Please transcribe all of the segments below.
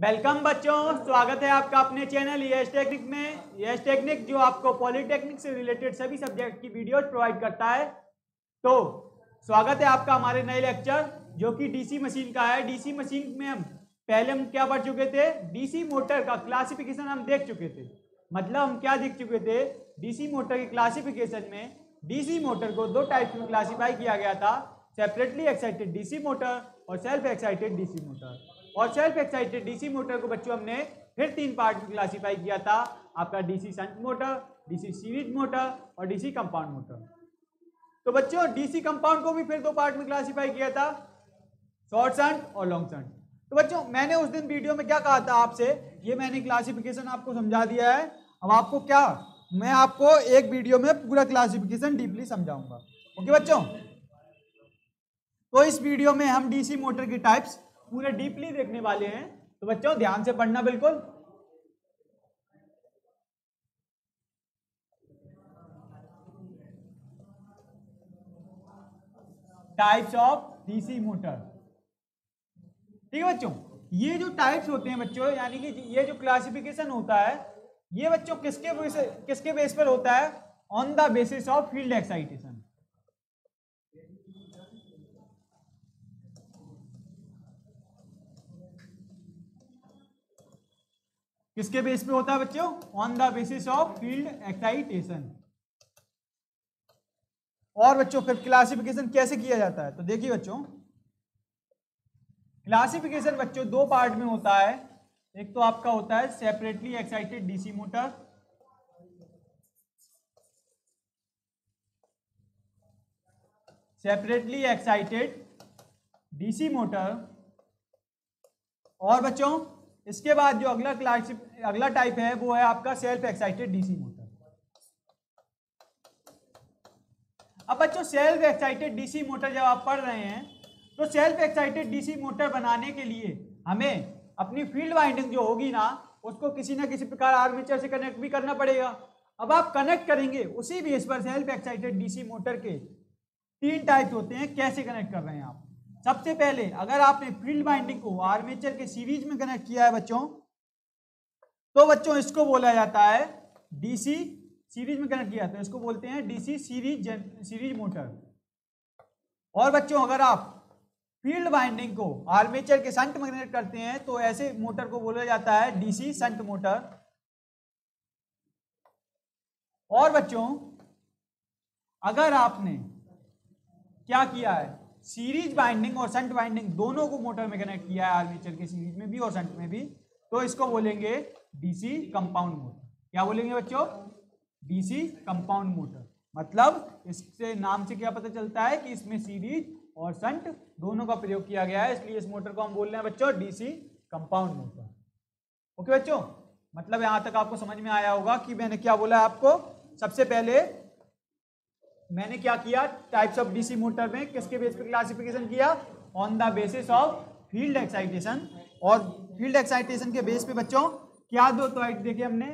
Welcome बच्चों, स्वागत है आपका अपने चैनल यश टेक्निक में। यश टेक्निक जो आपको पॉलिटेक्निक से रिलेटेड सभी सब्जेक्ट की वीडियोज़ प्रोवाइड करता है। तो स्वागत है आपका हमारे नए लेक्चर, जो कि डीसी मशीन का है। डीसी मशीन में हम पहले हम क्या पढ़ चुके थे? डीसी मोटर का क्लासिफिकेशन हम देख चुके थे। मतलब हम क्या देख चुके थे? डीसी मोटर के क्लासिफिकेशन में डीसी मोटर को दो टाइप में क्लासीफाई किया गया था। सेपरेटली एक्साइटेड डीसी मोटर और सेल्फ एक्साइटेड डीसी मोटर। और सेल्फ एक्साइटेड डीसी मोटर को बच्चों, हमने फिर तीन पार्ट में क्लासीफाई किया था। आपका DC shunt motor DC series motor और डीसी कंपाउंड मोटर तो बच्चों डीसी कंपाउंड को भी फिर दो पार्ट में क्लासीफाई किया था शॉर्ट संट और लॉन्ग संट तो बच्चों, मैंने उस दिन वीडियो में क्या कहा था आपसे? ये मैंने क्लासिफिकेशन आपको समझा दिया है। अब आपको क्या? मैं आपको एक वीडियो में पूरा क्लासिफिकेशन डीपली समझाऊँगा। ओके बच्चों? तो इस वीडियो में हम डीसी मोटर की टाइप्स पूरे डीपली देखने वाले हैं। तो बच्चों, ध्यान से पढ़ना बिल्कुल। टाइप्स ऑफ़ डीसी मोटर ठीक है बच्चों, ये जो टाइप्स होते हैं बच्चों, यानी कि ये जो क्लासिफिकेशन होता है, ये बच्चों किसके बेस किसके बेस पर होता है? On the basis of field excitation किसके बेस पे होता है बच्चों? On the basis of field excitation और बच्चों, फिर क्लासिफिकेशन कैसे किया जाता है? तो देखिए बच्चों क्लासिफिकेशन बच्चों दो पार्ट में होता है। एक तो आपका होता है separately excited DC motor separately excited DC motor और बच्चों इसके बाद जो अगला क्लास अगला टाइप है, वो है आपका सेल्फ एक्साइटेड डीसी मोटर अब बच्चों सेल्फ एक्साइटेड डीसी मोटर जब आप पढ़ रहे हैं तो सेल्फ एक्साइटेड डीसी मोटर बनाने के लिए हमें अपनी फ़ील्ड वाइंडिंग जो होगी ना, उसको किसी ना किसी प्रकार आर्मेचर से कनेक्ट भी करना पड़ेगा। अब आप कनेक्ट करेंगे, उसी बेस पर सेल्फ एक्साइटेड डीसी मोटर के तीन टाइप्स होते हैं, कैसे कनेक्ट कर रहे हैं आप? सबसे पहले, अगर आपने फ़ील्ड बाइंडिंग को आर्मेचर के सीरीज़ में कनेक्ट किया है बच्चों तो बच्चों इसको बोला जाता है डीसी सीरीज़ में कनेक्ट किया तो इसको बोलते हैं डीसी सीरीज़ सीरीज़ मोटर। और बच्चों, अगर आप फ़ील्ड बाइंडिंग को आर्मेचर के संट में कनेक्ट करते हैं तो ऐसे मोटर को बोला जाता है डीसी संट मोटर। और बच्चों, अगर आपने क्या किया है सीरीज़ बाइंडिंग और संट बाइंडिंग दोनों को मोटर में कनेक्ट किया है आर्मेचर के सीरीज़ में भी और संट में भी। तो इसको बोलेंगे डीसी कंपाउंड मोटर। क्या बोलेंगे बच्चों? DC compound motor. मतलब इससे नाम से क्या पता चलता है कि इसमें सीरीज़ और संट दोनों का प्रयोग किया गया है, इसलिए इस मोटर को हम बोल रहे हैं बच्चों डीसी कंपाउंड मोटर। ओके बच्चों मतलब यहाँ तक आपको समझ में आया होगा कि मैंने क्या बोला आपको? सबसे पहले मैंने क्या किया? टाइप्स ऑफ़ डीसी मोटर में किसके बेस पे क्लासिफिकेशन किया? On the basis of field excitation और फ़ील्ड एक्साइटेशन के बेस पे बच्चों, क्या दो तो देखे हमने?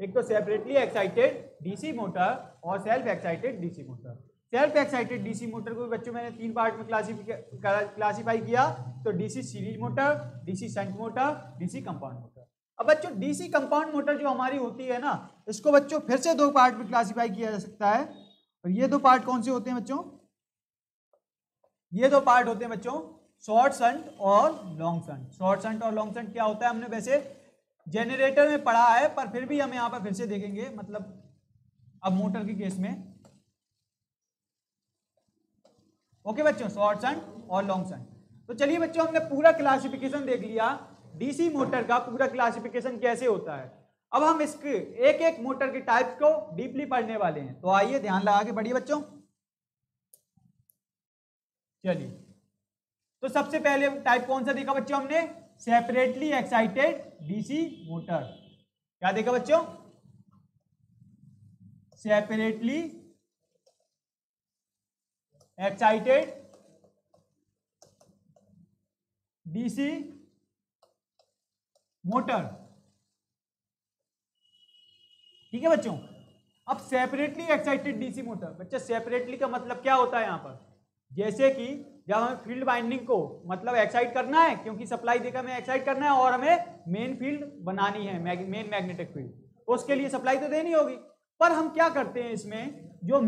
एक तो सेपरेटली एक्साइटेड डीसी मोटर और self excited DC motor self excited DC motor को बच्चों मैंने तीन पार्ट में क्लासीफाई किया। तो DC series motor DC shunt motor DC compound motor अब बच्चों डीसी कंपाउंड मोटर जो हमारी होती है ना, इसको बच्चों फिर से दो पार्ट में क्लासीफाई किया जा सकता है। और ये दो पार्ट कौन से होते हैं बच्चों? ये दो पार्ट होते हैं बच्चों शॉर्ट संट और लॉन्ग संट शॉर्ट संट और लॉन्ग संट क्या होता है? हमने वैसे जेनरेटर में पढ़ा है, पर फिर भी हम यहाँ पर फिर से देखेंगे मतलब अब मोटर के केस में। ओके बच्चों शॉर्ट संट और लॉन्ग संट तो चलिए बच्चों, हमने पूरा क्लासिफिकेशन देख लिया। डीसी मोटर का पूरा क्लासिफिकेशन कैसे होता है? अब हम इसके एक एक मोटर के टाइप को डीपली पढ़ने वाले हैं। तो आइए ध्यान लगा के बढ़िए बच्चों। चलिए। तो सबसे पहले टाइप कौन सा देखा बच्चों हमने? सेपरेटली एक्साइटेड डीसी मोटर क्या देखा बच्चों? सेपरेटली एक्साइटेड डीसी मोटर ठीक है बच्चों? अब सेपरेटली एक्साइटेड डीसी मोटर बच्चा सेपरेटली का मतलब क्या होता है यहाँ पर? जैसे कि जब हमें फ़ील्ड बाइंडिंग को मतलब एक्साइट करना है, क्योंकि सप्लाई देकर हमें एक्साइट करना है और हमें मेन फ़ील्ड बनानी है मेन मैग्नेटिक फ़ील्ड उसके लिए सप्लाई तो देनी होगी। पर हम क्या करते हैं इसमें? जो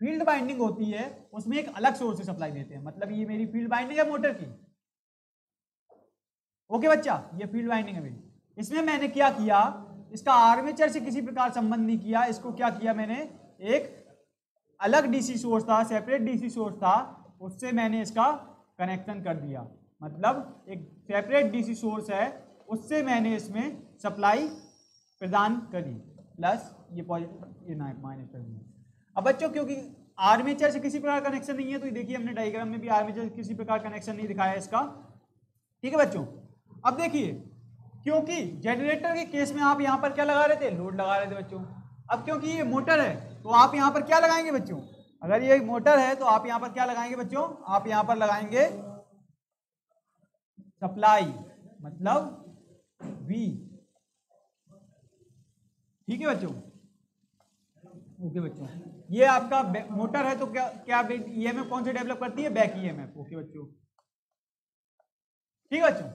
फ़ील्ड बाइंडिंग होती है, उसमें एक अलग सोर्स से सप्लाई देते हैं। मतलब ये मेरी फ़ील्ड बाइंडिंग है मोटर की। ओके बच्चा, ये फ़ील्ड बाइंडिंग है मेरी। इसमें मैंने क्या किया? इसका आर्मेचर से किसी प्रकार संबंध नहीं किया, इसको क्या किया मैंने? एक अलग डीसी सोर्स था सेपरेट डीसी सोर्स था, उससे मैंने इसका कनेक्शन कर दिया। मतलब एक सेपरेट डीसी सोर्स है, उससे मैंने इसमें सप्लाई प्रदान करी। प्लस ये पॉजिटिव ये माइनस कर दिया। अब बच्चों, क्योंकि आर्मेचर से किसी प्रकार कनेक्शन नहीं है तो देखिए, हमने डायग्राम में भी आर्मेचर से किसी प्रकार कनेक्शन नहीं दिखाया इसका। ठीक है बच्चों? अब देखिए क्योंकि जनरेटर के केस में आप यहाँ पर क्या लगा रहे थे? लोड लगा रहे थे बच्चों। अब क्योंकि ये मोटर है तो आप यहाँ पर क्या लगाएँगे बच्चों? अगर ये मोटर है तो आप यहाँ पर क्या लगाएँगे बच्चों? आप यहाँ पर लगाएँगे सप्लाई मतलब वी ठीक है बच्चों? ओके बच्चों। ये आपका मोटर है तो क्या क्या ईएमएफ कौन से डेवलप करती है? बैक ईएमएफ ओके बच्चों। ठीक है बच्चों?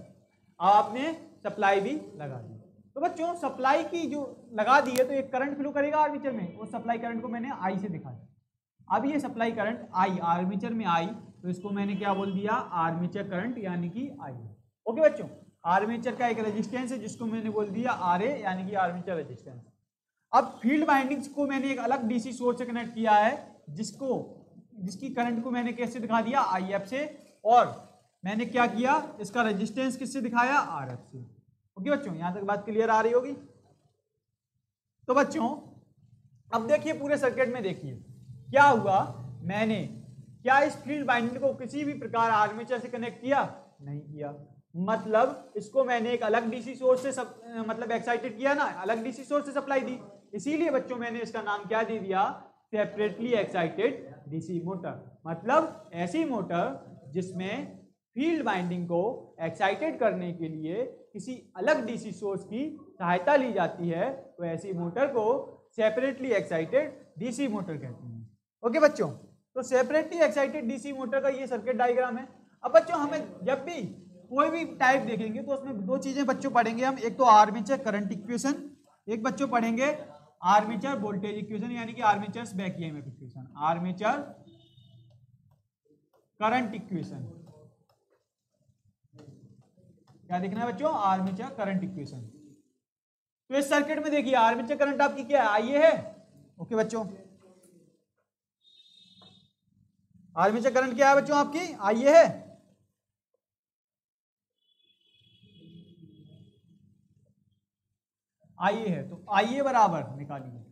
आपने सप्लाई भी लगा दी। तो बच्चों सप्लाई की जो लगा दी है तो एक करंट फ्लो करेगा आर्मीचर में। उस सप्लाई करंट को मैंने आई से दिखाया अब ये सप्लाई करंट आई आर्मीचर में आई तो इसको मैंने क्या बोल दिया? आर्मीचर करंट यानी कि आई ओके बच्चों आर्मीचर का एक रेजिस्टेंस है, जिसको मैंने बोल दिया आर यानी कि आर्मीचर रेजिस्टेंस अब फ़ील्ड बाइंडिंग्स को मैंने एक अलग डीसी सोर्स से कनेक्ट किया है, जिसको, जिसकी करंट को मैंने कैसे दिखा दिया? आई से, और मैंने क्या किया? इसका रेजिस्टेंस किससे दिखाया? आर एफ़ से। ओके बच्चों, यहाँ तक बात क्लियर आ रही होगी? तो बच्चों, अब देखिए पूरे सर्किट में देखिए। क्या हुआ? मैंने क्या इस फ़ील्ड बाइंडिंग को किसी भी प्रकार आर्मेचर से कनेक्ट किया? नहीं किया। मतलब इसको मैंने एक अलग डीसी सोर्स से सब मतलब एक्साइटेड किया ना, अलग डीसी सोर्स से सप्लाई दी। इसीलिए बच्चों, मैंने इसका नाम क्या दे दिया? सेपरेटली एक्साइटेड डीसी मोटर मतलब ऐसी मोटर जिसमें फ़ील्ड बाइंडिंग को एक्साइटेड करने के लिए किसी अलग डीसी सोर्स की सहायता ली जाती है तो ऐसी मोटर को सेपरेटली एक्साइटेड डीसी मोटर कहते हैं। ओके बच्चों तो सेपरेटली एक्साइटेड डीसी मोटर का ये सर्किट डायग्राम है। अब बच्चों, हमें जब भी कोई भी टाइप देखेंगे तो उसमें दो चीज़ें बच्चों पढ़ेंगे हम। एक तो आर्मेचर करंट इक्वेशन एक बच्चों पढ़ेंगे आर्मेचर वोल्टेज इक्वेशन यानी कि armature back EMF equation armature current equation क्या देखना है बच्चों? आर्मेचर करंट इक्वेशन तो इस सर्किट में देखिए आर्मेचर करंट आपकी क्या है? आइए है। ओके बच्चों। आर्मेचर करंट क्या है बच्चों आपकी? आइए है। आइए है तो आइए बराबर निकालिए।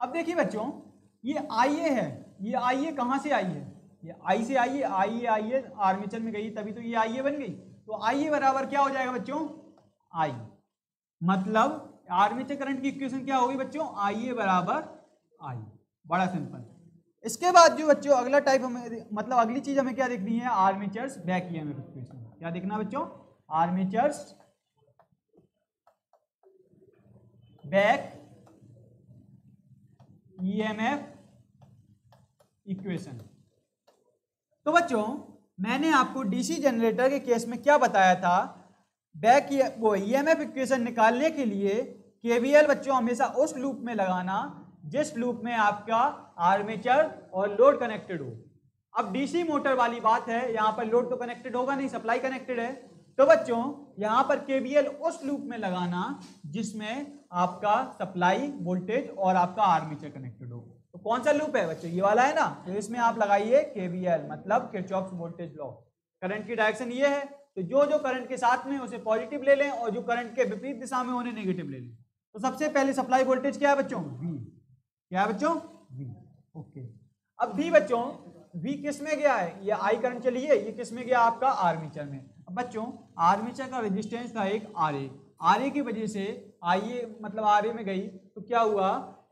अब देखिए बच्चों, ये आइए है। ये आइए कहाँ से आई है? ये आई से आइए आइए आइए आर्मेचर में गई, तभी तो ये आइए बन गई। तो आइए बराबर क्या हो जाएगा बच्चों? आई। मतलब आर्मेचर करंट की इक्वेशन क्या होगी बच्चों? आइए बराबर आई। बड़ा सिंपल इसके बाद जो बच्चों, अगला टाइप हमें मतलब अगली चीज़ हमें क्या देखनी है? आर्मेचर्स बैक ईएमएफ इक्वेशन क्या देखना बच्चों? आर्मेचर्स बैक ईएमएफ इक्वेशन तो बच्चों मैंने आपको डीसी जनरेटर के केस में क्या बताया था? बैक वो ईएमएफ इक्वेशन निकालने के लिए केवीएल बच्चों हमेशा उस लूप में लगाना जिस लूप में आपका आर्मेचर और लोड कनेक्टेड हो। अब डीसी मोटर वाली बात है, यहाँ पर लोड तो कनेक्टेड होगा नहीं सप्लाई कनेक्टेड है। तो बच्चों, यहाँ पर केवीएल उस लूप में लगाना जिसमें आपका सप्लाई वोल्टेज और आपका आर्मेचर कनेक्टेड हो। कौन सा लूप है बच्चों? ये वाला है ना? तो इसमें आप लगाइए केवीएल मतलब किरचॉफ्स वोल्टेज लॉ। करंट की डायरेक्शन ये है तो जो जो करंट के साथ में उसे पॉजिटिव ले लें और जो करंट के विपरीत दिशा में उन्हें नेगेटिव ले लें। तो सबसे पहले सप्लाई वोल्टेज क्या है बच्चों? वी क्या है बच्चों? V okay. अब भी बच्चों वी किसमें गया है? ये आई करंट चलिए, ये किसमें गया आपका? आर्मीचर में। अब बच्चों, आर्मीचर का रेजिस्टेंस था एक आर ए आर ए की वजह से आई ए मतलब आर ए में गई तो क्या हुआ?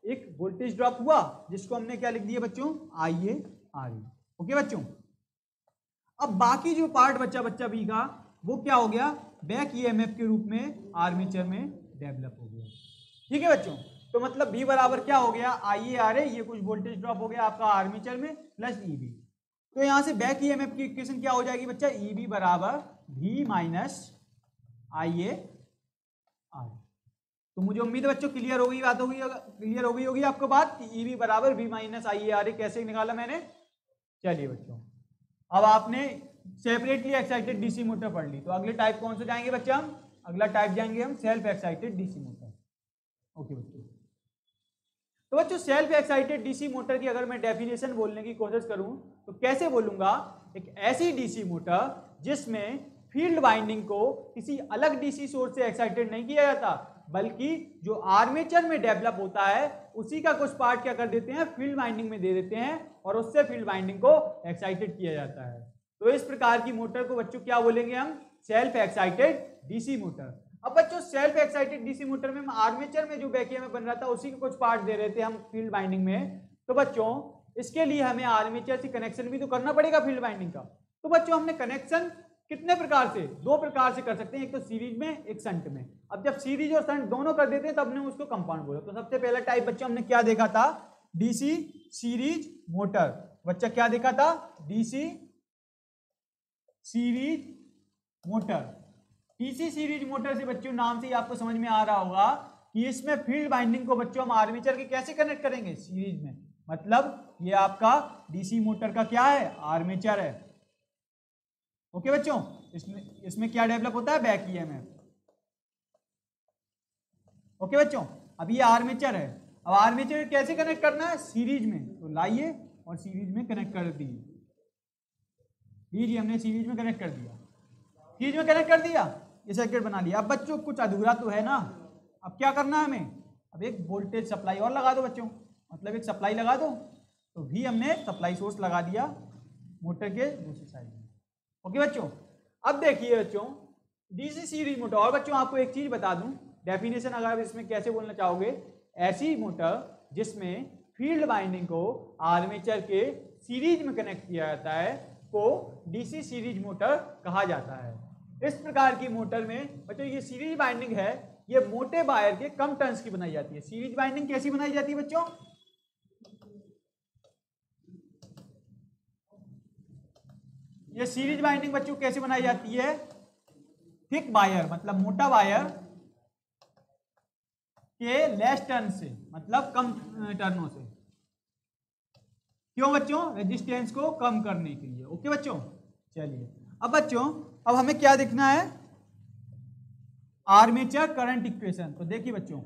एक वोल्टेज ड्रॉप हुआ, जिसको हमने क्या लिख दिया बच्चों? I A R A okay बच्चों? अब बाकी जो पार्ट बच्चा बच्चा बी का, वो क्या हो गया? बैक ईएमएफ के रूप में आर्मेचर में डेवलप हो गया। ठीक है बच्चों? तो मतलब बी बराबर क्या हो गया? आई ए आर ए ये कुछ वोल्टेज ड्रॉप हो गया आपका आर्मेचर में प्लस ई बी तो यहाँ से बैक ईएमएफ की इक्वेशन क्या हो जाएगी बच्चा? ई बी बराबर V minus I A R तो मुझे उम्मीद है बच्चों क्लियर हो गई बात होगी क्लियर हो गई होगी आपको बात ई बी बराबर V minus I R A कैसे निकाला मैंने? चलिए बच्चों, अब आपने सेपरेटली एक्साइटेड डीसी मोटर पढ़ ली तो अगले टाइप कौन से जाएँगे बच्चे हम? अगला टाइप जाएँगे हम self excited DC motor okay बच्चों तो बच्चों सेल्फ एक्साइटेड डीसी मोटर की अगर मैं डेफिनेशन बोलने की कोशिश करूँ तो कैसे बोलूँगा? एक ऐसी डीसी मोटर जिसमें फ़ील्ड वाइंडिंग को किसी अलग डीसी सोर्स से एक्साइटेड नहीं किया जाता बल्कि जो आर्मेचर में डेवलप होता है, उसी का कुछ पार्ट क्या कर देते हैं? फ़ील्ड वाइंडिंग में दे देते हैं और उससे फ़ील्ड वाइंडिंग को एक्साइटेड किया जाता है। तो इस प्रकार की मोटर को बच्चों क्या बोलेंगे हम? सेल्फ एक्साइटेड डीसी मोटर अब बच्चों सेल्फ एक्साइटेड डीसी मोटर में आर्मेचर में जो बैकिया में बन रहा था, उसी के कुछ पार्ट दे रहे थे हम फ़ील्ड बाइंडिंग में। तो बच्चों, इसके लिए हमें आर्मेचर से कनेक्शन भी तो करना पड़ेगा फ़ील्ड बाइंडिंग का। तो बच्चों, हमने कनेक्शन कितने प्रकार से? दो प्रकार से कर सकते हैं। एक तो सीरीज़ में, एक संट में। अब जब सीरीज़ और संट दोनों कर देते हैं, तब हमने उसको कंपाउंड बोला। तो सबसे पहला टाइप बच्चा, हमने क्या देखा था? डीसी सीरीज़ मोटर बच्चा क्या देखा था? DC series motor DC series motor से बच्चों, नाम से ही आपको समझ में आ रहा होगा कि इसमें फ़ील्ड बाइंडिंग को बच्चों हम आर्मेचर के कैसे कनेक्ट करेंगे? सीरीज़ में। मतलब ये आपका डीसी मोटर का क्या है? आर्मेचर है। ओके बच्चों, इसमें इसमें क्या डेवलप होता है? Back EMF. ओके बच्चों अब ये आर्मेचर है। अब आर्मेचर कैसे कनेक्ट करना है? सीरीज़ में। तो लाइए और सीरीज़ में कनेक्ट कर दिए। लीजिए, हमने सीरीज़ में कनेक्ट कर दिया। सीरीज़ में कनेक्ट कर दिया? ये सर्किट बना लिया। अब बच्चों, कुछ अधूरा तो है ना? अब क्या करना है हमें? अब एक वोल्टेज सप्लाई और लगा दो बच्चों। मतलब एक सप्लाई लगा दो। तो भी हमने सप्लाई सोर्स लगा दिया। मोटर के दूसरी साइड ओके बच्चों, अब देखिए बच्चों डीसी सीरीज़ मोटर, और बच्चों आपको एक चीज़ बता दूँ डेफिनेशन अगर आप इसमें कैसे बोलना चाहोगे, ऐसी मोटर जिसमें फ़ील्ड बाइंडिंग को आर्मेचर के सीरीज़ में कनेक्ट किया जाता है, को डीसी सीरीज़ मोटर कहा जाता है। इस प्रकार की मोटर में, बच्चों ये सीरीज़ बाइंडिंग है, ये मोटे वायर के कम टर्न्स की बनाई जाती है। सीरीज़ बाइंडिंग कैसी बनाई जाती है बच्चों? ये सीरीज़ बाइंडिंग बच्चों कैसे बनाई जाती है? थिक वायर मतलब मोटा वायर के लेस टर्न से मतलब कम टर्नों से। क्यों बच्चों? रेजिस्टेंस को कम करने के लिए। ओके बच्चों? चलिए। अब बच्चों, अब हमें क्या देखना है? आर्मेचर करंट इक्वेशन तो देखिए बच्चों।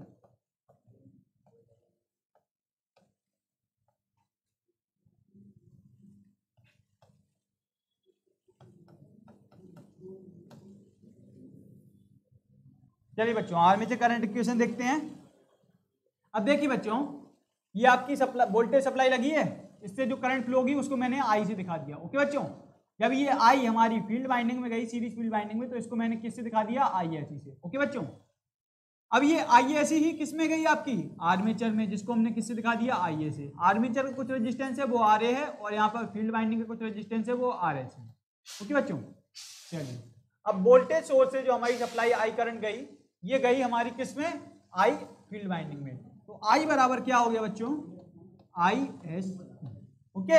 चलिए बच्चों आर्मेचर करंट इक्वेशन देखते हैं। अब देखिए बच्चों, ये आपकी सप्लाई वोल्टेज सप्लाई लगी है। इससे जो करंट फ्लो होगी, उसको मैंने आई से दिखा दिया। ओके बच्चों? जब ये आई हमारी फ़ील्ड बाइंडिंग में गई सीरीज़ फ़ील्ड बाइंडिंग में तो इसको मैंने किससे दिखा दिया? आई एस से। ओके बच्चों? अब ये आई एस ही किसमें गई आपकी? आर्मेचर में, जिसको हमने किससे दिखा दिया? आई एस आर्मेचर का कुछ रेजिस्टेंस है, वो आर ए है, और यहाँ पर फ़ील्ड बाइंडिंग का कुछ रेजिस्टेंस है, वो आर एस है ओके बच्चों? चलिए। अब वोल्टेज सोर्स से जो हमारी सप्लाई आई करंट गई ये गई हमारी किसमें? आई फ़ील्ड बाइंडिंग में। तो आई बराबर क्या हो गया बच्चों? I S okay?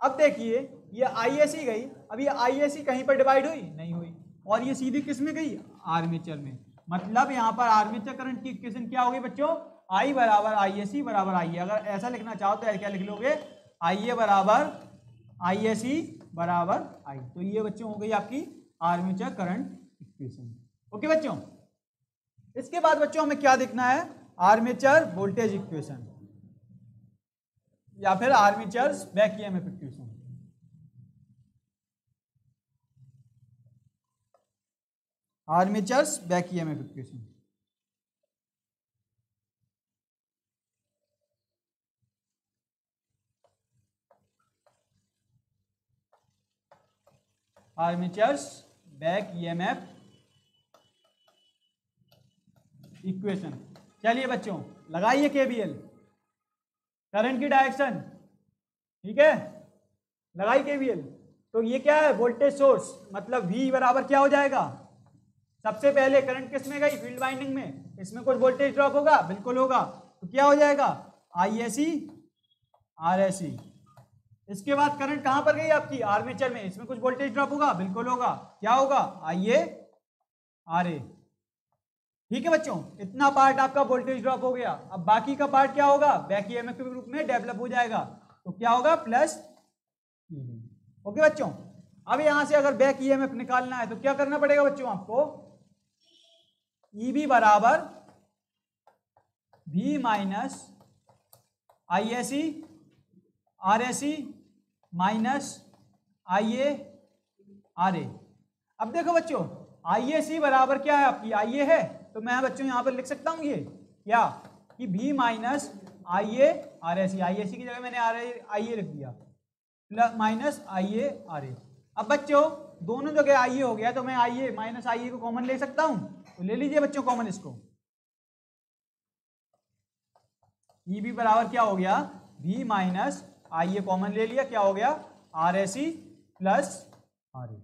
अब देखिए, ये आई एस ही गई। अब ये आई एस ही कहीं पर डिवाइड हुई? नहीं हुई। और ये सीधी किसमें गई? आर्मेचर में। मतलब यहाँ पर आर्मेचर करंट की इक्वेशन क्या होगी बच्चों? आई बराबर आई एस सी बराबर आई अगर ऐसा लिखना चाहो तो क्या लिख लोगे? आई ए बराबर आई एस सी बराबर आई तो ये बच्चों हो गई आपकी आर्मेचर करंट इक्वेशन ओके बच्चों? इसके बाद बच्चों, हमें क्या देखना है? आर्मेचर वोल्टेज इक्वेशन या फिर armature back EMF equation armature's back EMF equation armature's back EMF equation. चलिए बच्चों, लगाइए केबीएल करंट की डायरेक्शन, ठीक है? लगाई केवीएल तो ये क्या है? वोल्टेज सोर्स मतलब V बराबर क्या हो जाएगा? सबसे पहले करंट किसमें गई? फ़ील्ड वाइंडिंग में। इसमें कुछ वोल्टेज ड्रॉप होगा? बिल्कुल होगा। तो क्या हो जाएगा? I S C R S C इसके बाद करंट कहाँ पर गई आपकी? आर्मेचर में। इसमें कुछ वोल्टेज ड्रॉप होगा? बिल्कुल होगा। क्या होगा? आइए आर ए ठीक है बच्चों, इतना पार्ट आपका वोल्टेज ड्रॉप हो गया। अब बाकी का पार्ट क्या होगा? बैक ईएमएफ के रूप में डेवलप हो जाएगा। तो क्या होगा? प्लस ओके बच्चों, अब यहाँ से अगर बैक ईएमएफ निकालना है तो क्या करना पड़ेगा बच्चों आपको? ईबी e बराबर V minus I S E R S E minus I A R A अब देखो बच्चों आई ए सी बराबर क्या है आपकी? आई ए है। तो मैं बच्चों यहाँ पर लिख सकता हूँ ये क्या कि V minus I A R S I S की जगह मैंने आर आई ए लिख दिया। Minus I A R A अब बच्चों, दोनों जगह आई ए हो गया तो मैं आई ए माइनस आई ए को कॉमन ले सकता हूँ? तो ले लीजिए बच्चों कॉमन इसको। ई भी बराबर क्या हो गया? V minus I A common ले लिया, क्या हो गया? R S C plus R A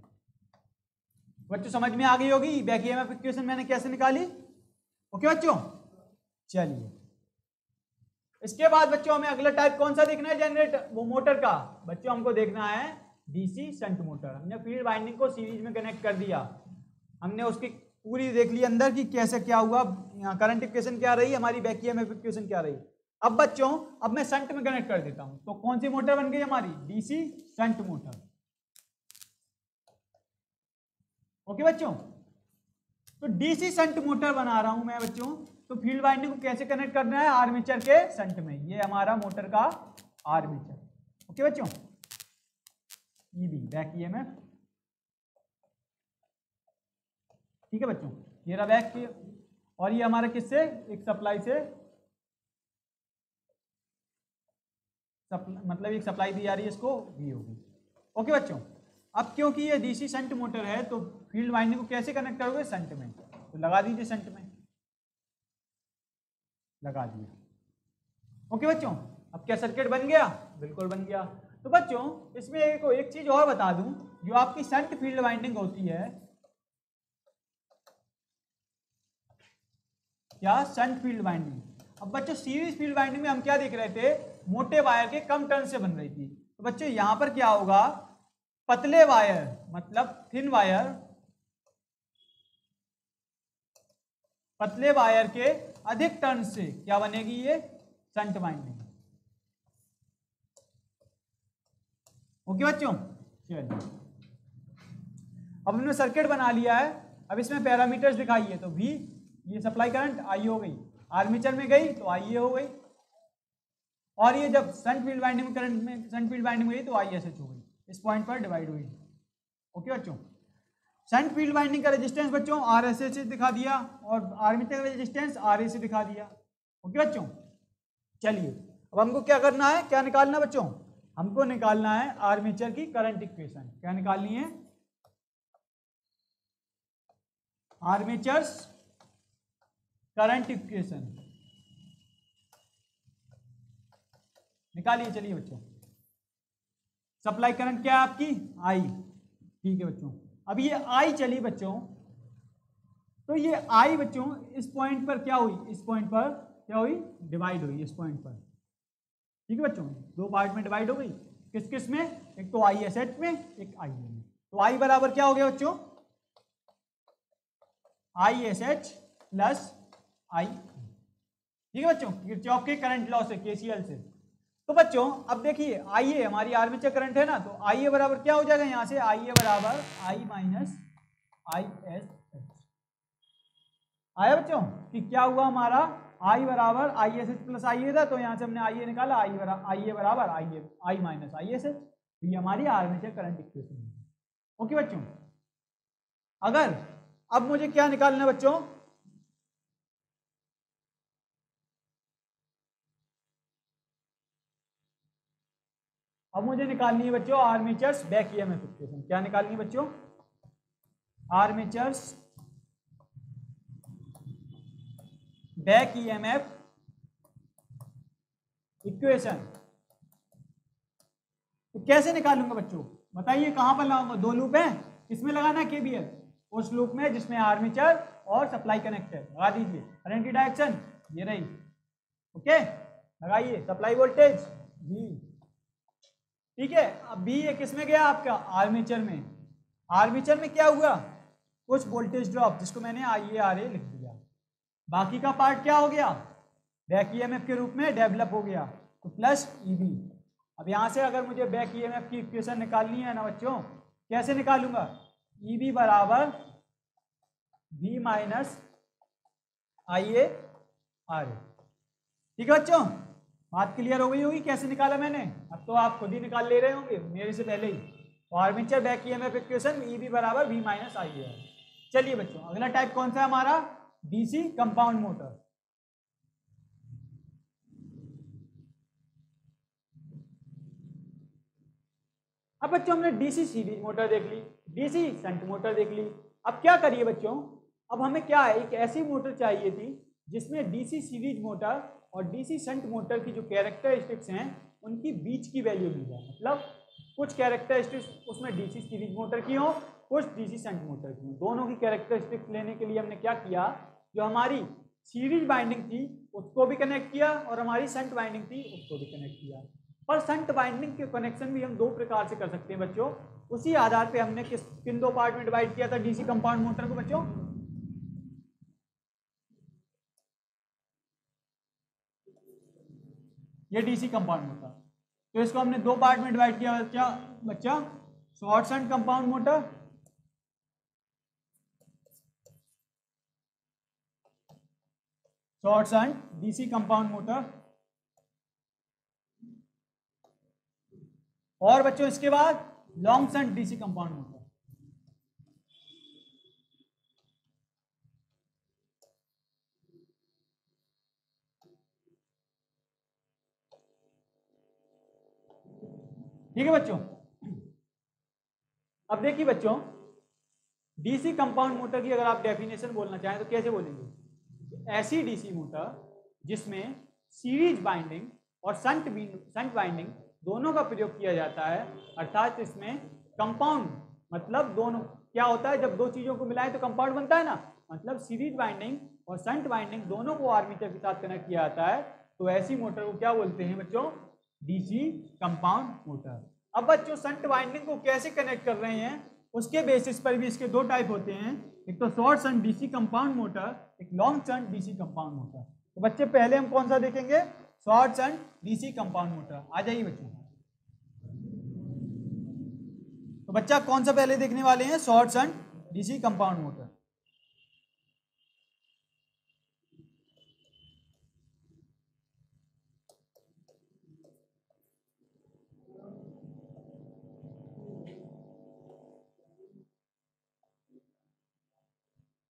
बच्चों, समझ में आ गई होगी? बैक ईएमएफ इक्वेशन मैंने कैसे निकाली? ओके बच्चों? चलिए। इसके बाद बच्चों, हमें अगला टाइप कौन सा देखना है? जनरेट वो मोटर का। बच्चों, हमको देखना है डीसी शंट मोटर हमने फ़ील्ड वाइंडिंग को सीरीज़ में कनेक्ट कर दिया। हमने उसकी पूरी देख ली अंदर की कैसे क्या हुआ। करंट इक्वेशन क्या रही? हमारी बैक ईएमएफ इक्वेशन क्या रही? अब बच्चों, अब मैं संट में कनेक्ट कर देता हूँ। तो कौन सी मोटर बन गई हमारी? डीसी संट मोटर ओके बच्चों? तो डीसी संट मोटर बना रहा हूँ मैं, बच्चों। तो फ़ील्ड वाइंडिंग को कैसे कनेक्ट करना है? आर्मेचर के संट में। ये हमारा मोटर का आर्मेचर ओके बच्चों? ईबी बैक ईएमएफ ठीक है, बच्चों? ये रहा बैक की और ये हमारा किससे? एक सप्लाई से। मतलब एक सप्लाई दी जा रही है इसको वी होगी। ओके बच्चों? अब क्योंकि ये डीसी संट मोटर है तो फ़ील्ड वाइंडिंग को कैसे कनेक्ट करोगे? संट में। तो लगा दीजिए संट में। लगा दिया। ओके बच्चों अब क्या सर्किट बन गया? बिल्कुल बन गया। तो बच्चों इसमें एक, एक चीज़ और बता दूँ जो आपकी संट फ़ील्ड वाइंडिंग होती है क्या? Shunt field winding. अब बच्चों सीरीज़ फ़ील्ड वाइंडिंग में हम क्या देख रहे थे? मोटे वायर के कम टर्न से बन रही थी। तो बच्चों यहाँ पर क्या होगा? पतले वायर मतलब थिन वायर। पतले वायर के अधिक टर्न से क्या बनेगी ये? Shunt winding. ओके बच्चों? चलिए। अब हमने सर्किट बना लिया है। अब इसमें पैरामीटर्स दिखाइए। तो भी ये सप्लाई करंट आई हो गई। आर्मीचर में गई तो आई हो गई। और ये जब संट फ़ील्ड वाइंडिंग करंट में संट फ़ील्ड वाइंडिंग में गई तो आई एस एच हो गई। इस पॉइंट पर डिवाइड हुई। ओके बच्चों? सेंट फ़ील्ड वाइंडिंग का रेजिस्टेंस बच्चों आर एस एच दिखा दिया और आर्मीचर का रेजिस्टेंस आर ए दिखा दिया। ओके बच्चों? चलिए, अब हमको क्या करना है? क्या निकालना बच्चों? हमको निकालना है आर्मीचर की करंट इक्वेशन क्या निकालनी है? आर्मेचर्स करंट इक्वेशन निकालिए, चलिए बच्चों। सप्लाई करंट क्या है आपकी? आई ठीक है बच्चों। अब ये आई चली बच्चों। तो ये आई बच्चों, इस पॉइंट पर क्या हुई? इस पॉइंट पर क्या हुई? डिवाइड हुई इस पॉइंट पर। ठीक है बच्चों? दो पार्ट में डिवाइड हो गई। किस किसमें? एक तो आई एस एच में, एक आई में। तो आई बराबर क्या हो गया बच्चों? I S H plus I ठीक है बच्चों? के करंट लॉ से केसीएल से। तो बच्चों, अब देखिए आई ए हमारी आर्मेचर करंट है ना तो आई ए बराबर क्या हो जाएगा यहाँ से? आई ए बराबर I minus I S H. आया बच्चों कि क्या हुआ हमारा? आई बराबर I S H plus I A था तो यहाँ से हमने आई ए निकाला, आई आई ए बराबर I A, I minus I S H. तो ये हमारी आर्मेचर करंट इक्वेशन है। ओके बच्चों, अगर, अब मुझे क्या निकालना है बच्चों? अब मुझे निकालनी है बच्चों आर्मेचर्स, बैक ईएमएफ इक्वेशन क्या निकालनी है बच्चों? Armature's, back E M F equation. तो कैसे निकालूँगा बच्चों? बताइए, कहाँ पर लगाऊँगा? दो लूप है? किसमें लगाना है? केबीएल उस लूप में, जिसमें आर्मेचर और सप्लाई कनेक्ट है लगा दीजिए। करंट की डायरेक्शन ये रही। ओके? लगाइए। सप्लाई वोल्टेज वी ठीक है? अब बी ये किसमें गया आपका? आर्मेचर में। आर्मेचर में क्या हुआ? कुछ वोल्टेज ड्रॉप जिसको मैंने आई ए आर ए लिख दिया। बाकी का पार्ट क्या हो गया? बैक ईएमएफ के रूप में डेवलप हो गया। तो प्लस ईबी अब यहाँ से अगर मुझे बैक ईएमएफ की इक्वेशन निकालनी है ना बच्चों, कैसे निकालूँगा? ईबी बराबर V minus I A R A ठीक है बच्चों? बात क्लियर हो गई होगी, कैसे निकाला मैंने? अब तो आप खुद ही निकाल ले रहे होंगे, मेरे से पहले ही। Armature back EMF equation E B बराबर वी माइनस आई ए चलिए बच्चों, अगला टाइप कौन सा है हमारा? डीसी कंपाउंड मोटर अब बच्चों, हमने डीसी सीरीज़ मोटर देख ली डीसी संट मोटर देख ली। अब क्या करिए बच्चों? अब हमें क्या है एक ऐसी मोटर चाहिए थी जिसमें डीसी सीरीज़ मोटर और डीसी संट मोटर की जो कैरेक्टरिस्टिक्स हैं, उनकी बीच की वैल्यू मिल जाए। मतलब कुछ कैरेक्टरिस्टिक्स उसमें डीसी सीरीज़ मोटर की हो, कुछ डीसी संट मोटर की हो। दोनों की कैरेक्टरिस्टिक्स लेने के लिए हमने क्या किया, जो हमारी सीरीज़ बाइंडिंग थी, उसको भी कनेक्ट किया और हमारी संट बाइंडिंग थी, उसको भी कनेक्ट किया। पर संट बाइंडिंग के कनेक्शन भी हम दो प्रकार से कर सकते हैं बच्चों। उसी आधार पे हमने किस, किन दो पार्ट में डिवाइड किया था डीसी कंपाउंड मोटर को बच्चों? ये डीसी कंपाउंड मोटर। तो इसको हमने दो पार्ट में डिवाइड किया, बच्चा बच्चा short shunt compound motor short shunt DC compound motor और बच्चों, इसके बाद long shunt DC compound motor ठीक है बच्चों? अब देखिए बच्चों डीसी कंपाउंड मोटर की अगर आप डेफिनेशन बोलना चाहें तो कैसे बोलेंगे? ऐसी डीसी मोटर जिसमें सीरीज़ बाइंडिंग और संट संट बाइंडिंग दोनों का प्रयोग किया जाता है, अर्थात इसमें कंपाउंड मतलब दोनों, क्या होता है? जब दो चीज़ों को मिलाएँ तो कंपाउंड बनता है ना? मतलब सीरीज़ बाइंडिंग और संट बाइंडिंग दोनों को आर्मीचर के साथ कनेक्ट किया जाता है। तो ऐसी मोटर को क्या बोलते हैं बच्चों? डीसी कंपाउंड मोटर अब बच्चों संट बाइंडिंग को कैसे कनेक्ट कर रहे हैं? उसके बेसिस पर भी इसके दो टाइप होते हैं। एक तो short shunt DC compound motor एक long shunt DC compound motor तो बच्चे, पहले हम कौन सा देखेंगे? Short shunt DC compound motor आ जाइए बच्चों। तो बच्चा कौन सा पहले देखने वाले हैं? Short shunt DC compound motor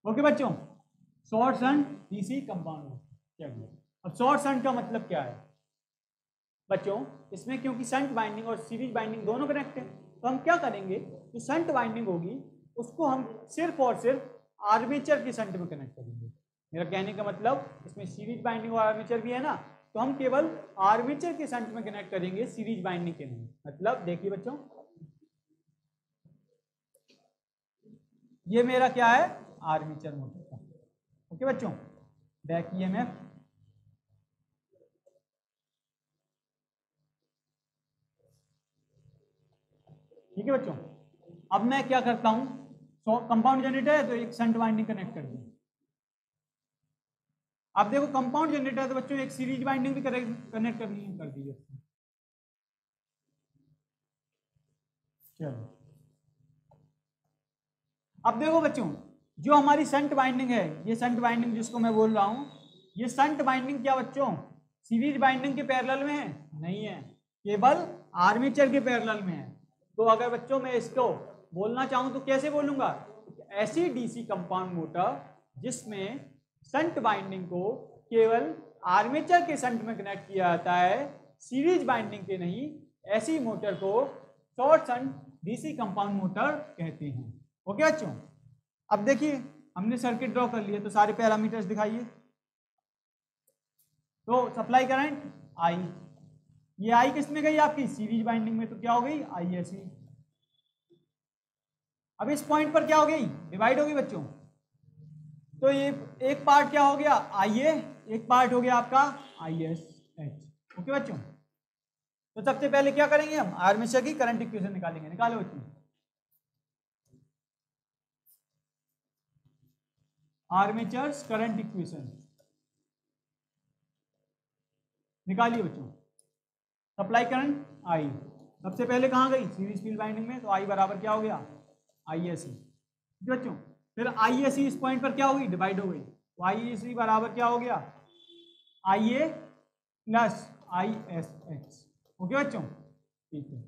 okay बच्चों शॉर्ट सन डीसी कंपाउंड अब शॉर्ट सन का मतलब क्या है? बच्चों, इसमें क्योंकि संट बाइंडिंग और सीरीज़ बाइंडिंग दोनों कनेक्ट है तो हम क्या करेंगे? जो संट बाइंडिंग होगी, उसको हम सिर्फ़ और सिर्फ़ आर्मेचर के संट में कनेक्ट करेंगे। मेरा कहने का मतलब इसमें सीरीज़ बाइंडिंग और आर्मेचर भी है ना तो हम केवल आर्मेचर के संट में कनेक्ट करेंगे सीरीज़ बाइंडिंग के नहीं मतलब देखिए बच्चों। ये मेरा क्या है? आर्मेचर मोटर का। ओके बच्चों, बैक ईएमएफ। ठीक है बच्चों, अब मैं क्या करता हूँ? सो कंपाउंड जनरेटर है तो एक संट वाइंडिंग कनेक्ट कर दी। अब देखो कंपाउंड जनरेटर है तो बच्चों, एक सीरीज़ वाइंडिंग भी कनेक्ट करनी है, कर दीजिए चलो। अब देखो बच्चों जो हमारी संट बाइंडिंग है, ये संट बाइंडिंग जिसको मैं बोल रहा हूँ, ये संट बाइंडिंग क्या बच्चों? सीरीज़ बाइंडिंग के पैरेलल में है? नहीं है। केवल आर्मीचर के पैरेलल में है। तो अगर बच्चों मैं इसको बोलना चाहूँ तो कैसे बोलूँगा? ऐसी डीसी कंपाउंड मोटर जिसमें संट बाइंडिंग को केवल आर्मेचर के संट में कनेक्ट किया जाता है सीरीज़ बाइंडिंग के नहीं, ऐसी मोटर को short shunt DC compound motor कहते हैं। ओके बच्चों? अब देखिए, हमने सर्किट ड्रॉ कर लिया तो सारे पैरामीटर्स दिखाइए। तो सप्लाई करंट आई ये आई किसमें गई आपकी? सीरीज़ बाइंडिंग में तो क्या हो गई? आई ऐसी अब इस पॉइंट पर क्या हो गई? डिवाइड होगी बच्चों। तो ये एक पार्ट क्या हो गया? आई ए एक पार्ट हो गया आपका आई एस एच ओके बच्चों? तो सबसे पहले क्या करेंगे हम? आर्मेचर की करंट इक्वेशन निकालेंगे। निकालो बच्चों। आर्मेचर्स, करंट इक्वेशन निकालिए बच्चों। सप्लाई करंट आई सबसे पहले कहाँ गई? सीरीज़ फ़ील्ड बाइंडिंग में तो आई बराबर क्या हो गया? आई एस सी बच्चों, फिर आई एस सी इस पॉइंट पर क्या होगी डिवाइड हो गई। तो आई एस सी बराबर क्या हो गया? I A plus I S X okay बच्चों? ठीक है।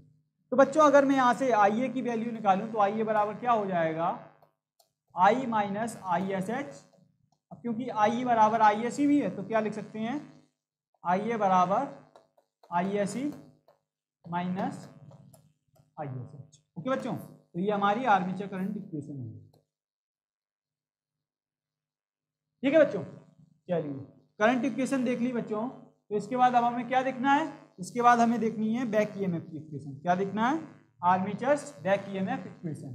तो बच्चों, अगर मैं यहाँ से आई ए की वैल्यू निकालूं तो आई ए बराबर क्या हो जाएगा? I minus I S H अब क्योंकि आई बराबर आई एस सी भी है तो क्या लिख सकते हैं? आई ए बराबर I S E minus I S H okay बच्चों तो ये हमारी आर्मेचर करंट इक्वेशन है। ठीक है बच्चों? चलिए करंट इक्वेशन देख ली बच्चों। तो इसके बाद अब हमें क्या देखना है? इसके बाद हमें देखनी है बैक ईएमएफ की इक्वेशन क्या देखना है? आर्मेचर्स बैक ईएमएफ इक्वेशन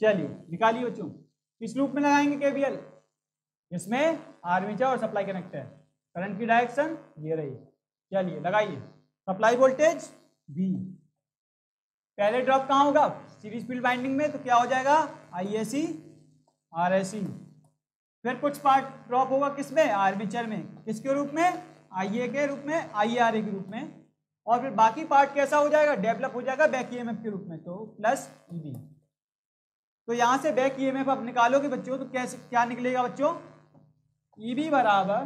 चलिए, निकालिए बच्चों। किस लूप में लगाएँगे केवीएल इसमें आर्मीचर और सप्लाई कनेक्ट है। करंट की डायरेक्शन ये रही। चलिए, लगाइए। सप्लाई वोल्टेज बी पहले ड्रॉप कहाँ होगा? सीरीज़ फ़ील्ड बाइंडिंग में तो क्या हो जाएगा? आई ए सी आर ए सी फिर कुछ पार्ट ड्रॉप होगा किसमें आर्मीचर में। किसके रूप में? आई ए के रूप में आई आर ए के रूप में। और फिर बाकी पार्ट कैसा हो जाएगा? डेवलप हो जाएगा बैक ई के रूप में तो प्लस ई बी तो यहाँ से बैक ई अब निकालोगे बच्चों तो कैसे, क्या निकलेगा बच्चों? ई बी बराबर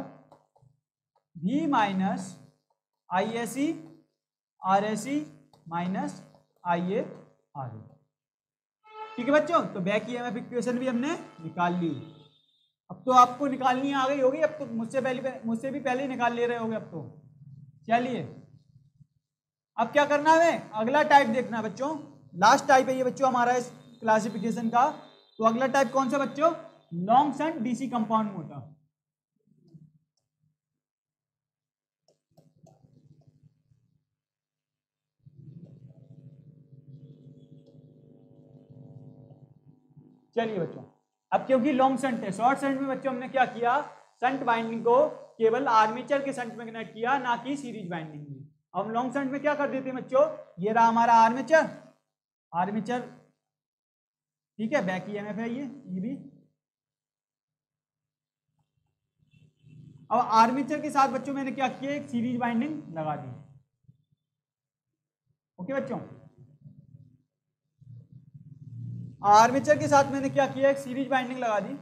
V minus I A C R A C minus I A R A ठीक है बच्चों? तो back E M F equation भी हमने निकाल ली। अब तो आपको निकालनी आ गई होगी, अब तो मुझसे पहले, मुझसे भी पहले ही निकाल ले रहे होगे अब तो। चलिए। अब क्या करना है? अगला टाइप देखना है बच्चों। लास्ट टाइप है ये बच्चों हमारा इस क्लासिफिकेशन का। तो अगला टाइप कौन सा बच्चों? Long shunt DC compound motor चलिए बच्चों, अब क्योंकि लॉन्ग संट है शॉर्ट संट में बच्चों हमने क्या किया? संट बाइंडिंग को केवल आर्मेचर के संट में कनेक्ट किया, ना कि सीरीज़ बाइंडिंग में। अब लॉन्ग संट में क्या कर देते हैं बच्चों? ये रहा हमारा आर्मेचर आर्मेचर ठीक है बैक ईएमएफ है ये ये भी अब आर्मेचर के साथ बच्चों मैंने क्या किया, एक सीरीज़ बाइंडिंग लगा दी। ओके बच्चों? आर्मेचर के साथ मैंने क्या किया, एक सीरीज़ बाइंडिंग लगा दी।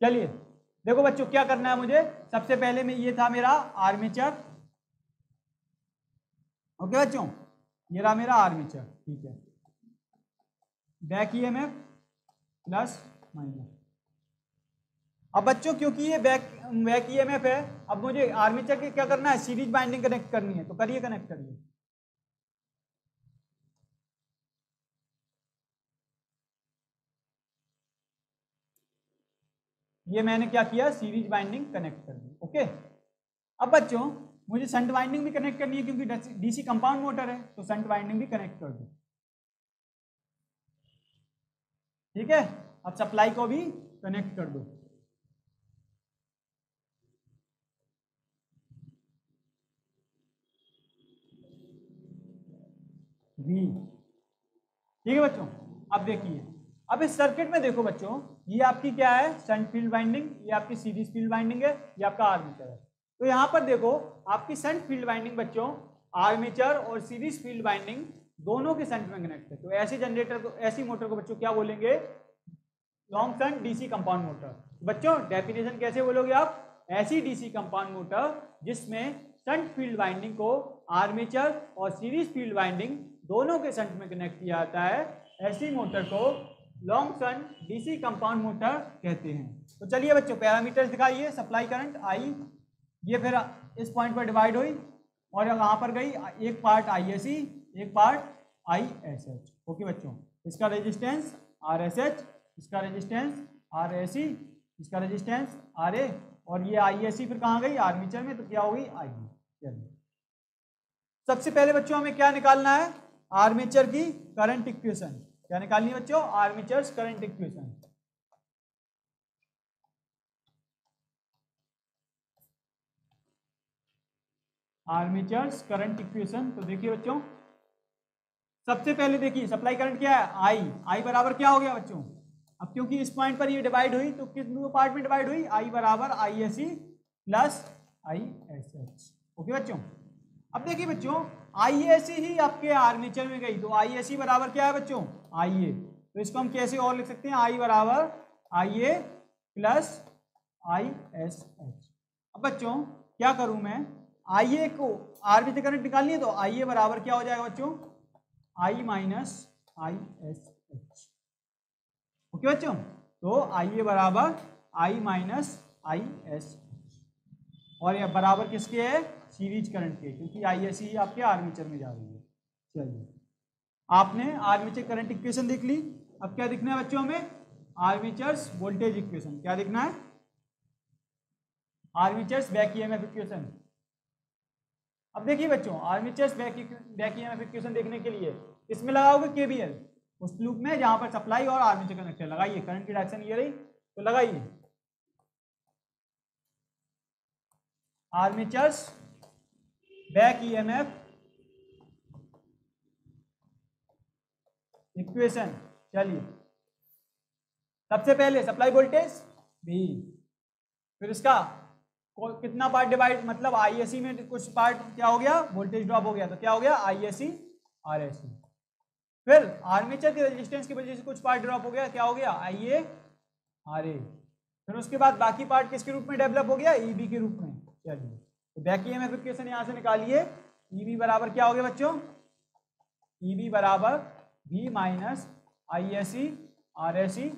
चलिए। देखो बच्चों, क्या करना है मुझे? सबसे पहले में, ये था मेरा आर्मेचर ओके बच्चों? ये रहा मेरा आर्मेचर ठीक है। Back E M plus minus अब बच्चों, क्योंकि ये back back E M F है, अब मुझे आर्मेचर के क्या करना है? सीरीज़ बाइंडिंग कनेक्ट करनी है तो करिए कनेक्ट करिए। ये मैंने क्या किया? सीरीज़ बाइंडिंग कनेक्ट कर दी ओके अब बच्चों, मुझे संट बाइंडिंग भी कनेक्ट करनी है क्योंकि डीसी कंपाउंड मोटर है तो संट बाइंडिंग भी कनेक्ट कर दो। ठीक है? अब सप्लाई को भी कनेक्ट कर दो। ठीक है बच्चों? अब देखिए। अब इस सर्किट में देखो बच्चों ये आपकी क्या है? सेंट फ़ील्ड बाइंडिंग ये आपकी सीरीज़ फ़ील्ड बाइंडिंग है, ये आपका आर्मेचर है। तो यहाँ पर देखो, आपकी संट फ़ील्ड बाइंडिंग बच्चों, आर्मेचर और सीरीज़ फ़ील्ड बाइंडिंग दोनों के संट में कनेक्ट है। तो ऐसे जनरेटर को, ऐसी मोटर को बच्चों क्या बोलेंगे? Long shunt DC compound motor बच्चों डेफिनेशन कैसे बोलोगे आप? ऐसी डीसी कंपाउंड मोटर जिसमें संट फ़ील्ड बाइंडिंग को आर्मेचर और सीरीज़ फ़ील्ड बाइंडिंग दोनों के संट में कनेक्ट किया जाता है। ऐसी मोटर को long shunt DC compound motor कहते हैं। तो चलिए बच्चों पैरामीटर्स दिखाइए सप्लाई करंट आई ये फिर इस पॉइंट पर डिवाइड हुई और यहाँ पर गई एक पार्ट आई एस एक part I S H okay बच्चों, इसका रेजिस्टेंस आर एस एच इसका रेजिस्टेंस आर सी इसका रेजिस्टेंस आर ए और ये आई ए सी फिर कहाँ गई? आर्मीचर में तो क्या होगी? आई चलिए। सबसे पहले बच्चों, हमें क्या निकालना है? आर्मेचर की करंट इक्वेशन क्या निकालनी बच्चों? Armature current equation armatures current equation तो देखिए बच्चों, सबसे पहले देखिए सप्लाई करंट क्या है? आई आई बराबर क्या हो गया बच्चों? अब क्योंकि इस पॉइंट पर ये डिवाइड हुई तो किस पार्ट में डिवाइड हुई? आई बराबर I S C plus I S H okay बच्चों? अब देखिए बच्चों आई ए सी ही आपके आर्मीचर में गई तो आई एस सी बराबर क्या है बच्चों? आई ए तो इसको हम कैसे और लिख सकते हैं? आई बराबर I A plus I S H. अब बच्चों, क्या करूँ मैं? आई ए को आर्मेचर करंट निकालनी है तो आई ए बराबर क्या हो जाएगा बच्चों? I minus I S H. Okay बच्चों तो आई ए बराबर आई माइनस आई एस और ये बराबर किसके है? सीरीज़ करंट के, क्योंकि आई एस ही आपके आर्मीचर में जा रही है। चलिए। आपने आर्मीचर करंट इक्वेशन देख ली। अब क्या दिखना है बच्चों हमें? Armatures voltage equation. क्या दिखना है? Armatures back EMF equation. अब देखिए बच्चों, armatures back back EMF equation देखने के लिए इसमें लगाओगे केबीएल उस लूप में जहाँ पर सप्लाई और आर्मीचर कनेक्टर लगाइए, करंट की डायरेक्शन ये रही तो लगाइए। आर्मेचर्स बैक ईएमएफ इक्वेशन, चलिए। सबसे पहले सप्लाई वोल्टेज भी फिर इसका कितना पार्ट डिवाइड मतलब आईएससी में कुछ पार्ट क्या हो गया? वोल्टेज ड्रॉप हो गया। तो क्या हो गया? आईएससी आरएससी फिर आर्मेचर के रेजिस्टेंस की वजह से कुछ पार्ट ड्रॉप हो गया। क्या हो गया? आई ए आर ए फिर उसके बाद बाकी पार्ट किसके रूप में डेवलप हो गया? ईबी e के रूप में। चलिए। तो बैक एम एफ़ इक्वेशन यहाँ से निकालिए। ईबी e बराबर क्या हो गया बच्चों? ईबी e बराबर V minus I S C R S C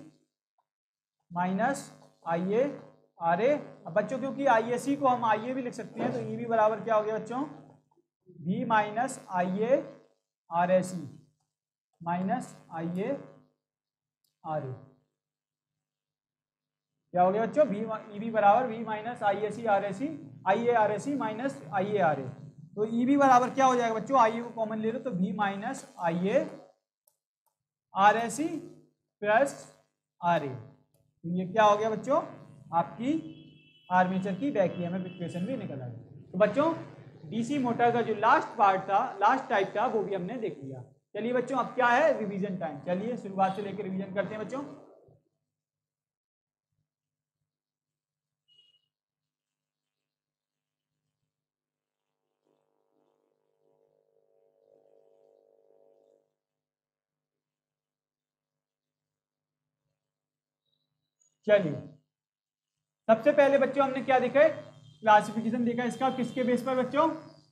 minus I A R A अब बच्चों, क्योंकि आई एस सी को हम आई ए भी लिख सकते हैं तो ईबी बराबर क्या हो गया बच्चों? V minus I A R S C minus I A R A क्या हो गया बच्चों? वी ई बी बराबर V minus I S C R S C I A R S C minus I A R A तो E B बराबर क्या हो जाएगा बच्चों? आई ए को कॉमन ले लो तो V minus I A R A C plus R A. तो ये क्या हो गया बच्चों? आपकी आर्मेचर की back E M F equation भी निकल आई तो बच्चों डीसी मोटर का जो लास्ट पार्ट था लास्ट टाइप था, वो भी हमने देख लिया। चलिए बच्चों, अब क्या है? रिवीजन टाइम चलिए, शुरुआत से लेकर रिवीजन करते हैं बच्चों। चलिए। सबसे पहले बच्चों, हमने क्या देखा है? क्लासिफिकेशन देखा इसका। किसके बेस पर बच्चों?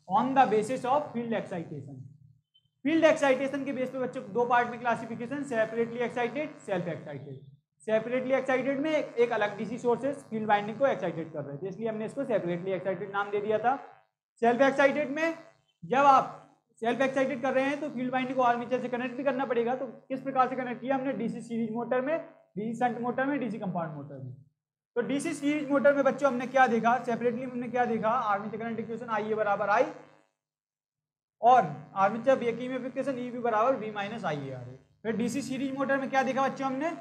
On the basis of field excitation field excitation के बेस पे बच्चों, दो पार्ट में classification separately excited self excited separately excited में एक अलग डीसी सोर्सेस फ़ील्ड बाइंडिंग को एक्साइटेड कर रहे थे, इसलिए हमने इसको सेपरेटली एक्साइटेड नाम दे दिया था। सेल्फ एक्साइटेड में जब आप सेल्फ एक्साइटेड कर रहे हैं तो फ़ील्ड बाइंडिंग को आर्मीचर से कनेक्ट भी करना पड़ेगा। तो किस प्रकार से कनेक्ट किया हमने? डीसी सीरीज़ मोटर में डीसी संट मोटर में डीसी कंपाउंड मोटर में। तो डीसी सीरीज़ मोटर में बच्चों, हमने क्या देखा? सेपरेटली हमने क्या देखा? Armature current equation I A बराबर आई और आर्मेचर इक्वेशन ई बी बराबर V minus I A R फिर डीसी सीरीज़ मोटर में क्या देखा बच्चों हमने?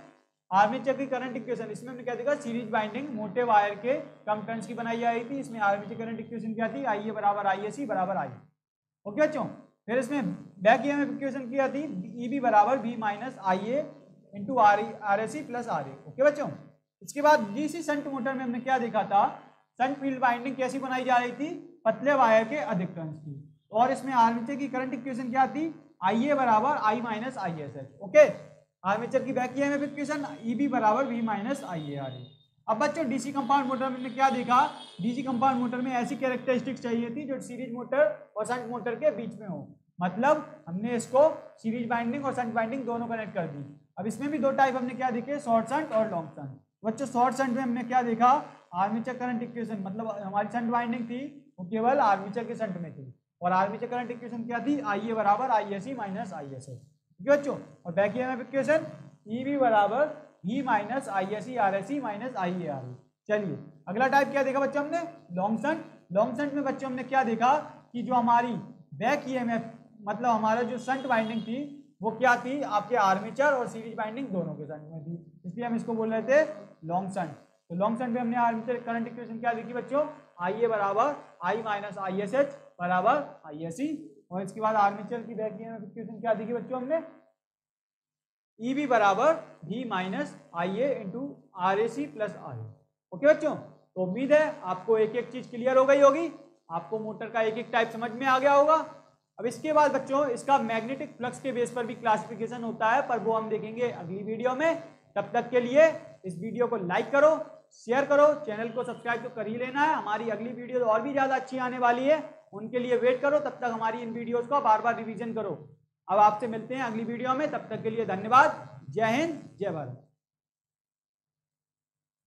आर्मेचर की करंट इक्वेशन इसमें हमने क्या देखा? सीरीज़ बाइंडिंग मोटे वायर के कम टर्न्स की बनाई आई थी। इसमें आर्मेचर करंट इक्वेशन क्या थी? आई ए बराबर आई ए सी बराबर आई ओके बच्चों, फिर इसमें बैक ई इक्वेशन क्या थी? ई बी बराबर V minus I A into R R A C plus R A okay बच्चों? इसके बाद डीसी संट मोटर में हमने क्या देखा था? संट फ़ील्ड बाइंडिंग कैसी बनाई जा रही थी? पतले वायर के अधिक टर्न्स की। और इसमें आर्मेचर की करंट इक्वेशन क्या थी? आई ए बराबर I minus I S H okay armature की back EMF equation E B बराबर V minus I A R A अब बच्चों डीसी कंपाउंड मोटर में क्या देखा? डीसी कंपाउंड मोटर में ऐसी कैरेक्टरिस्टिक्स चाहिए थी जो सीरीज़ मोटर और संट मोटर के बीच में हो। मतलब हमने इसको सीरीज़ बाइंडिंग और संट बाइंडिंग दोनों कनेक्ट कर दी। अब इसमें भी दो टाइप हमने क्या देखे शॉर्ट संट और लॉन्ग संट बच्चों शॉर्ट संट में हमने क्या देखा? आर्मीचर करंट इक्वेशन मतलब हमारी संट वाइंडिंग थी, वो केवल आर्मीचर के संट में थी। और आर्मीचर करंट इक्वेशन क्या थी? आई ए बराबर I S C minus I S H बच्चों? और back EMF equation E B बराबर E minus I S E R S E minus I A R E चलिए, अगला टाइप क्या देखा बच्चों हमने? लॉन्ग संट लॉन्ग संट में बच्चों हमने क्या देखा? कि जो हमारी बैक ई एम एफ़ मतलब हमारा जो संट वाइंडिंग थी वो क्या थी? आपके आर्मीचर और सीरीज़ बाइंडिंग दोनों के संट में थी। इसलिए हम इसको बोल रहे थे लॉन्ग संट तो लॉन्ग संट में हमने आर्मेचर करंट इक्वेशन क्या देखी बच्चों? आई ए बराबर I minus I S H बराबर आई एस ई और इसके बाद आर्मीचर की बैक इक्वेशन क्या देखी बच्चों हमने? ई बी बराबर V minus I A into R A C plus R okay बच्चों तो उम्मीद है आपको एक एक चीज़ क्लियर हो गई होगी। आपको मोटर का एक एक टाइप समझ में आ गया होगा। अब इसके बाद बच्चों, इसका मैग्नेटिक फ्लक्स के बेस पर भी क्लासिफिकेशन होता है, पर वो हम देखेंगे अगली वीडियो में। तब तक के लिए इस वीडियो को लाइक करो शेयर करो चैनल को सब्सक्राइब तो कर ही लेना है। हमारी अगली वीडियो और भी ज़्यादा अच्छी आने वाली है। उनके लिए वेट करो, तब तक हमारी इन वीडियोज़ को बार बार रिविजन करो। अब आपसे मिलते हैं अगली वीडियो में, तब तक के लिए धन्यवाद। जय हिंद, जय भारत।